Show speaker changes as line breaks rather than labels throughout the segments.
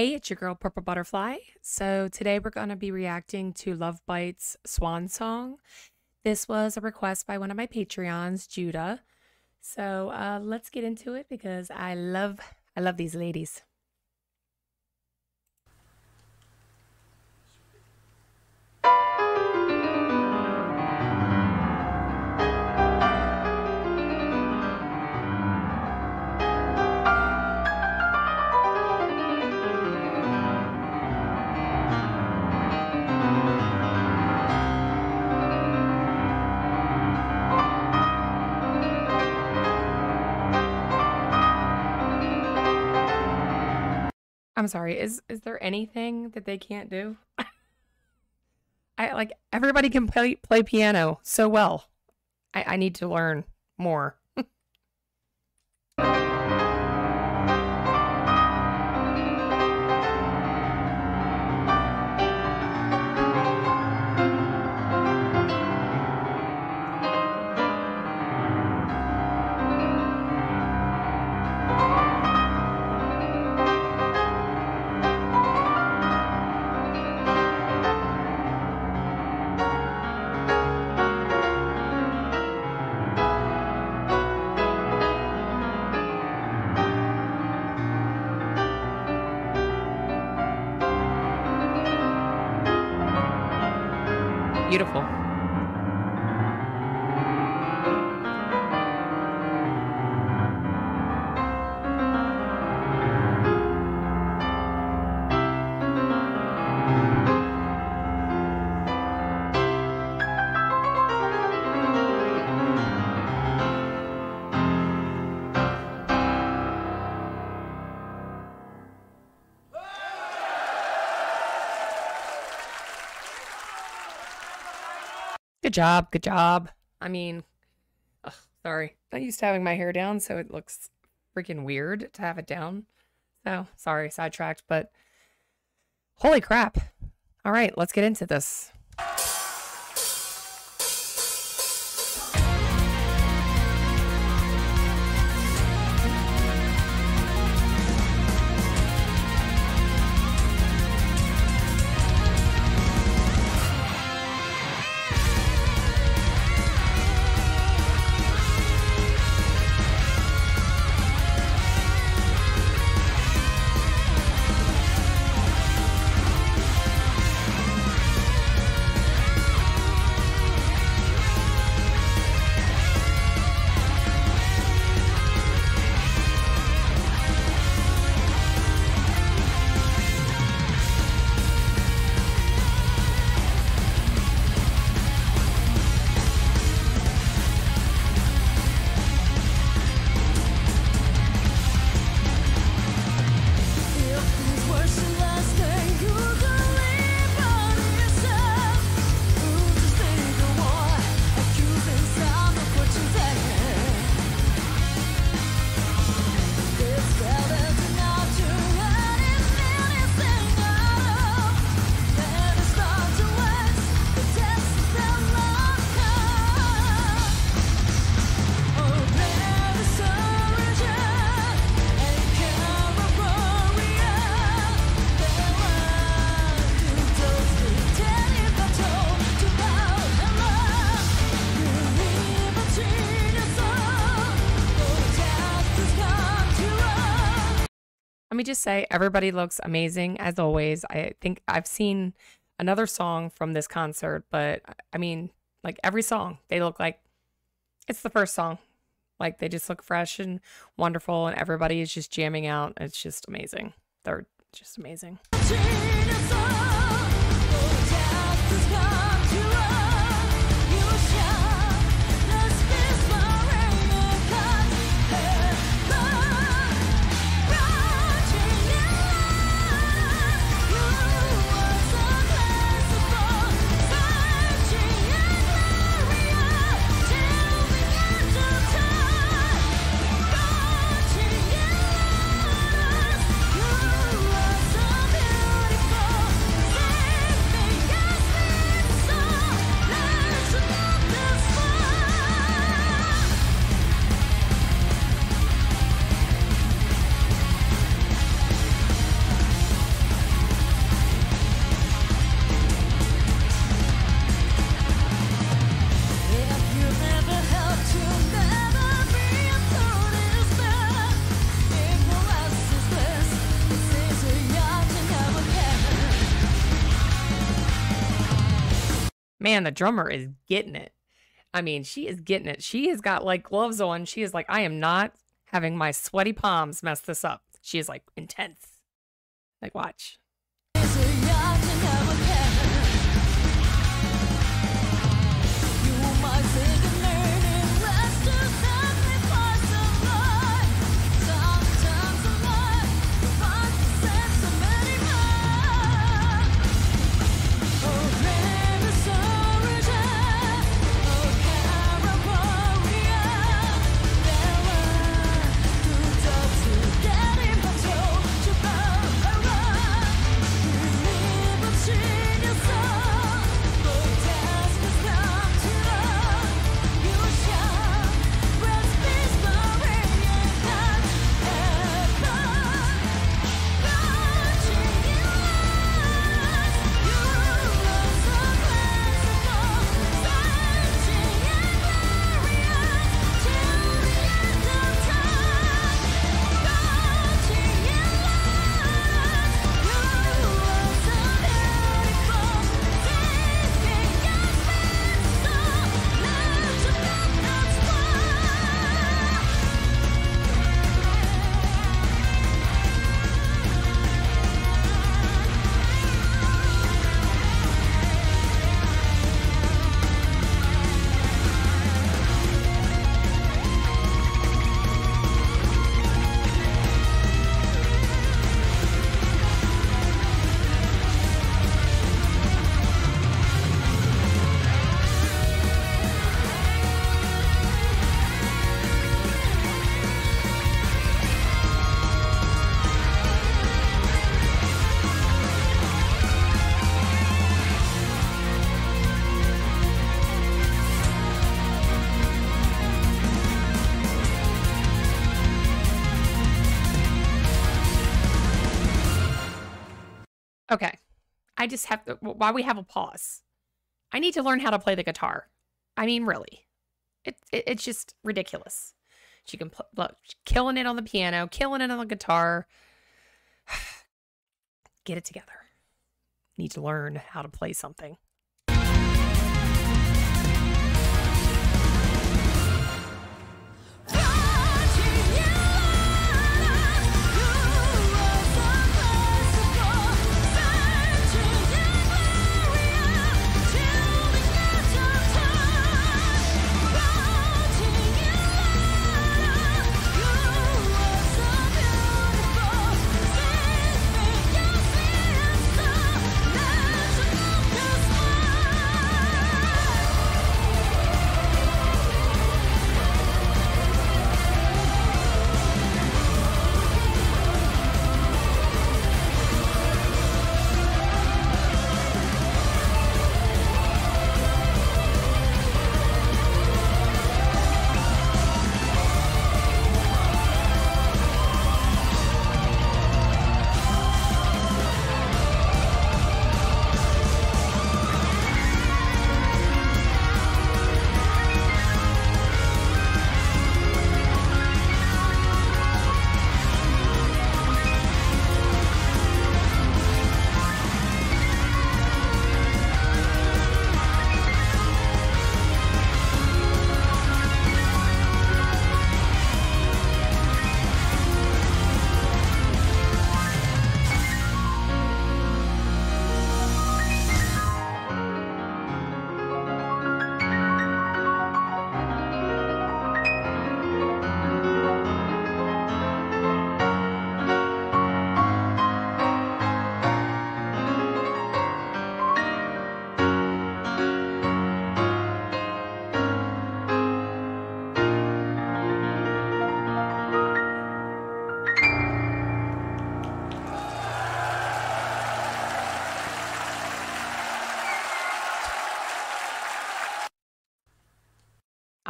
Hey, it's your girl Purple Butterfly. So today we're going to be reacting to Lovebites Swan Song. This was a request by one of my Patreons, Judah. So uh, let's get into it because I love I love these ladies. I'm sorry. Is is there anything that they can't do? I like everybody can play play piano so well. I, I need to learn more. Beautiful. Good job. Good job. I mean, ugh, sorry. Not used to having my hair down, so it looks freaking weird to have it down. So sorry, sidetracked, but holy crap. All right, let's get into this. Me just say, everybody looks amazing as always. I think I've seen another song from this concert, but I mean, like every song, they look like it's the first song. Like they just look fresh and wonderful, and everybody is just jamming out. It's just amazing. They're just amazing. Man, the drummer is getting it. I mean, she is getting it. She has got like gloves on. She is like, I am not having my sweaty palms mess this up. She is like intense. Like, watch. I just have to, why we have a pause. I need to learn how to play the guitar. I mean, really. It, it it's just ridiculous. She can pl- look, killing it on the piano, killing it on the guitar. Get it together. Need to learn how to play something.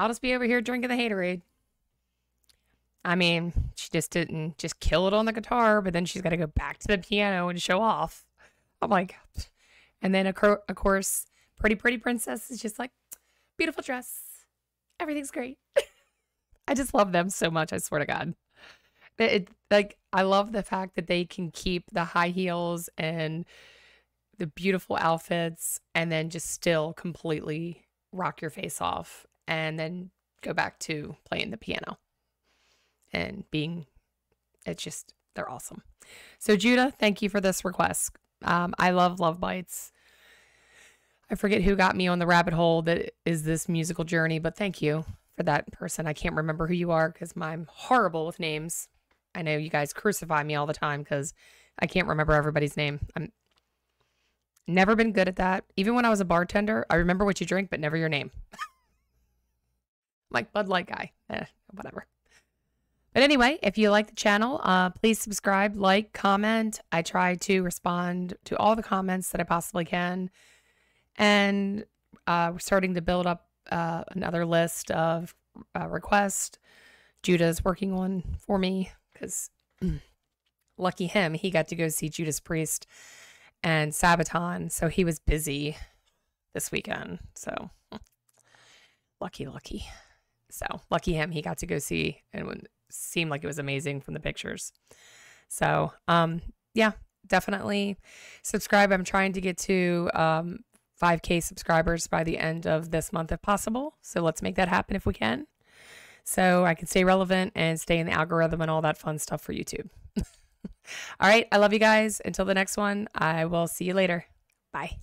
I'll just be over here drinking the haterade. I mean, she just didn't just kill it on the guitar, but then she's got to go back to the piano and show off. I'm like, and then of, course, Pretty Pretty Princess is just like, beautiful dress. Everything's great. I just love them so much. I swear to God. It, it, like I love the fact that they can keep the high heels and
the beautiful outfits and then just still completely rock your face off and then go back to playing the piano and being it's just they're awesome. So Judah, thank you for this request. Um, I love Lovebites. I forget who got me on the rabbit hole that is this musical journey, but thank you for that person. I can't remember who you are because I'm horrible with names. I know you guys crucify me all the time because I can't remember everybody's name. I'm never been good at that. Even when I was a bartender, I remember what you drink, but never your name. like Bud Light guy. Eh, whatever. But anyway, if you like the channel, uh, please subscribe, like, comment. I try to respond to all the comments that I possibly can. And uh, we're starting to build up uh, another list of uh, requests Judah's working on for me because lucky him, he got to go see Judas Priest and Sabaton. So he was busy this weekend. So lucky, lucky. So lucky him, he got to go see and seemed like it was amazing from the pictures. So, um, yeah, definitely subscribe. I'm trying to get to um, 5K subscribers by the end of this month if possible. So let's make that happen if we can. So I can stay relevant and stay in the algorithm and all that fun stuff for YouTube. all right. I love you guys. Until the next one, I will see you later. Bye.